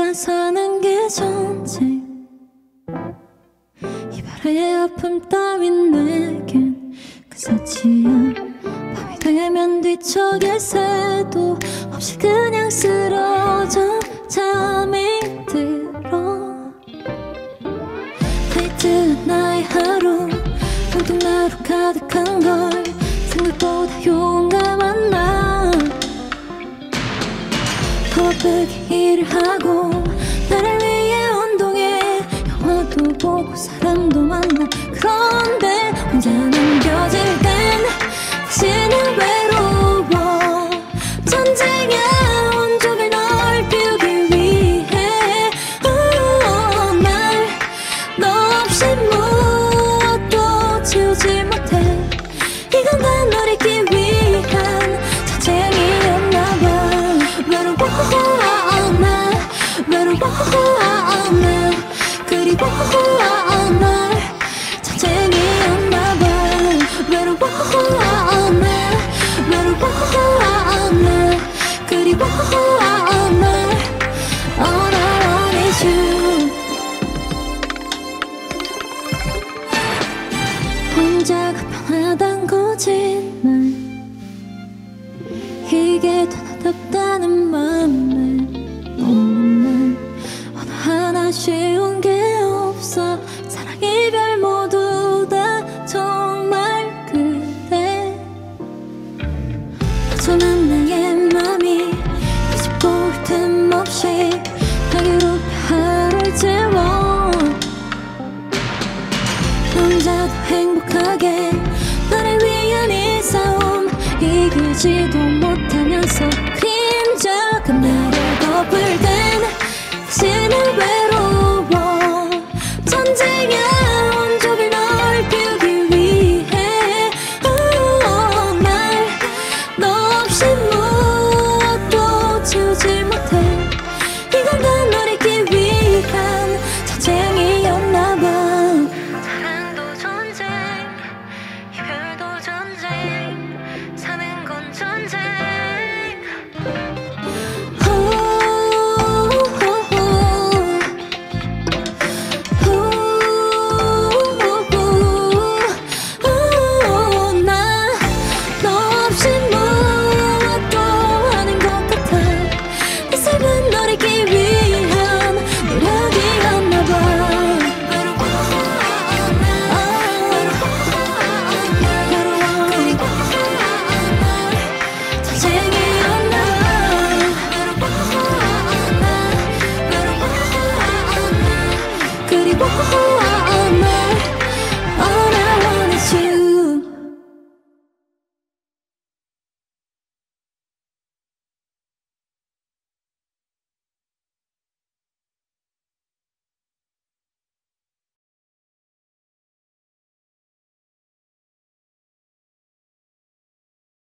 혼자 사는 게 전쟁 이별의 아픔 따윈 내겐 그 사치야 밤이 되면 뒤척일 새도 없이 그냥 쓰러져 잠이 들어. 데이트한 나의 하루 온통 나로 가득한 걸 생각보다 용 바쁘게 일을 하고 나를 위해 운동해. 영화도 보고 사람도 만나. 그런데 혼자 남겨질 혼자가 편하단 거짓말. 이게 더 나답다는 맘에 없는 날. 어느 하나 쉬운 게 없어. 사랑 이별 모두 다 정말 그래 소난 나의 맘이 뒤집고 올틈 없이 나기로 하루를 채워 혼자도 행복하게 나를 위한 이 싸움 이기지도 못하면서 그림자가 나